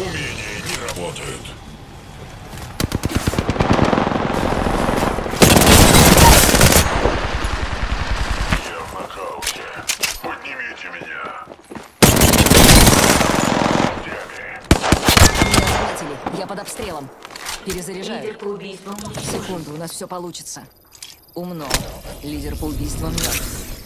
работает. Я в нокауте. Поднимите меня. Меня. Я под обстрелом. Перезаряжаю. Лидер по убийствам. Секунду, у нас все получится. Умно. Лидер по убийствам мертв.